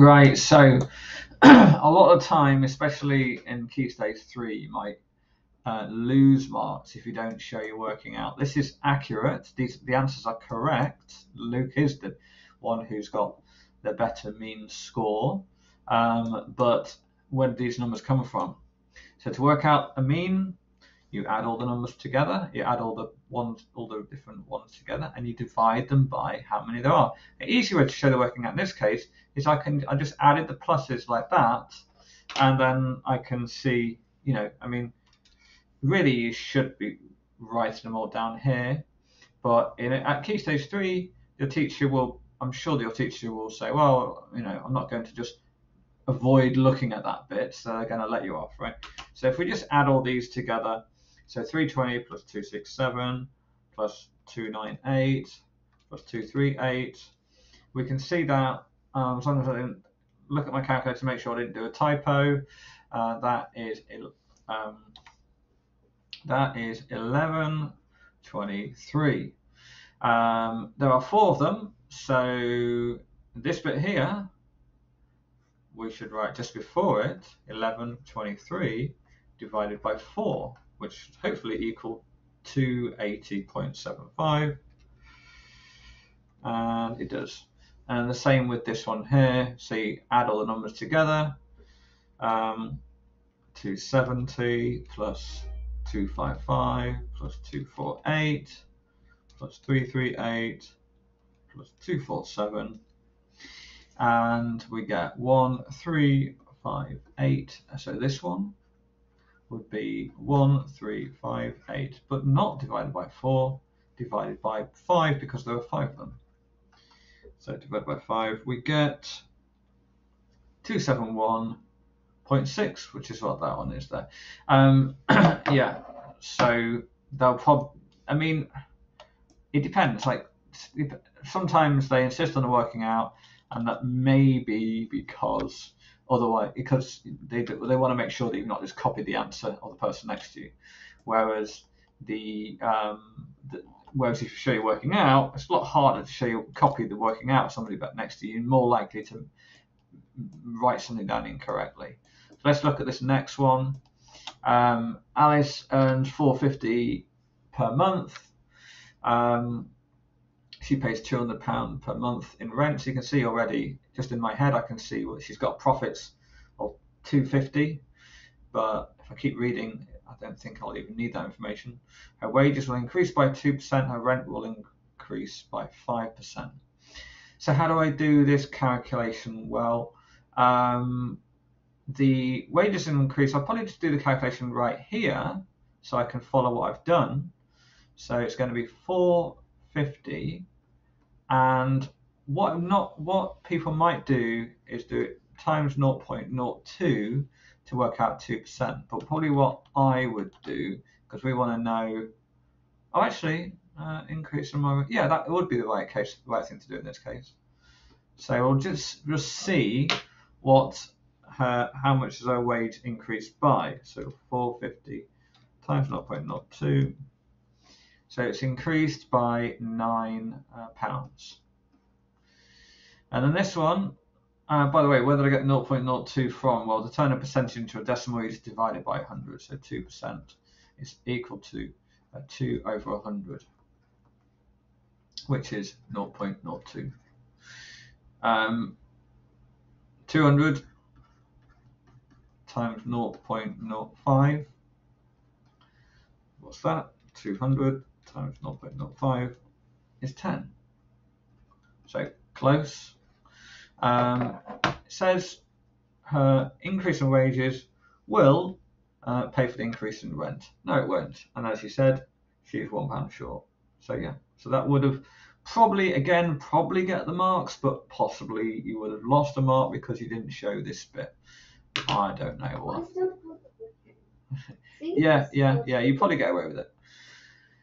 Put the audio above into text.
Right, so a lot of time, especially in key stage three, you might uh, lose marks if you don't show you're working out. This is accurate. These the answers are correct. Luke is the one who's got the better mean score. Um, but where do these numbers come from? So to work out a mean, you add all the numbers together, you add all the ones, all the different ones together, and you divide them by how many there are. The easy way to show the working out in this case is I can I just added the pluses like that, and then I can see, you know, I mean, really you should be writing them all down here, but in at key stage three, your teacher will, I'm sure your teacher will say, well, you know, I'm not going to just avoid looking at that bit, so they're going to let you off, right? So if we just add all these together, so 320 plus 267 plus 298 plus 238, we can see that um, as long as I didn't look at my calculator to make sure I didn't do a typo, uh, that is um, that is 1123. Um, there are four of them, so this bit here we should write just before it 1123 divided by 4, which should hopefully equal 280.75. And it does. And the same with this one here. So you add all the numbers together. Um, 270 plus 255 plus 248 plus 338 plus 247 and we get 1 3 5 8 so this one would be 1 3 5 8 but not divided by 4 divided by 5 because there are 5 of them so divided by 5 we get 271.6, which is what that one is there. Um, yeah, so they'll probably, I mean, it depends. Like sometimes they insist on working out, and that may be because otherwise, because they they want to make sure that you've not just copied the answer of the person next to you. Whereas the, um, the whereas if you show you working out, it's a lot harder to show you copy the working out of somebody back next to you, more likely to write something down incorrectly. So let's look at this next one. Um, Alice earns 450 per month. Um, she pays 200 pound per month in rent. So you can see already, just in my head, I can see what she's got profits of 250. But if I keep reading, I don't think I'll even need that information. Her wages will increase by 2%. Her rent will increase by 5%. So how do I do this calculation? Well, um, the wages increase, I'll probably just do the calculation right here so I can follow what I've done. So it's going to be 450 and what not what people might do is do it times 0.02 to work out 2%. But probably what I would do, because we want to know, oh actually, uh, increase in my, yeah, that would be the right case, the right thing to do in this case. So we'll just, just see what her, how much is our wage increased by? So 450 times 0.02. So it's increased by nine uh, pounds. And then this one, uh, by the way, where did I get 0.02 from? Well, to turn a percentage into a decimal, you just divide it by 100. So 2% is equal to uh, 2 over 100, which is 0.02. Um, 200 times 0.05. What's that? 200 times 0.05 is 10. So close. Um, it says her increase in wages will uh, pay for the increase in rent. No, it won't. And as you said, she's one pound short. So yeah, so that would have probably, again, probably get the marks, but possibly you would have lost a mark because you didn't show this bit. I don't know what. yeah, yeah, yeah. You probably get away with it.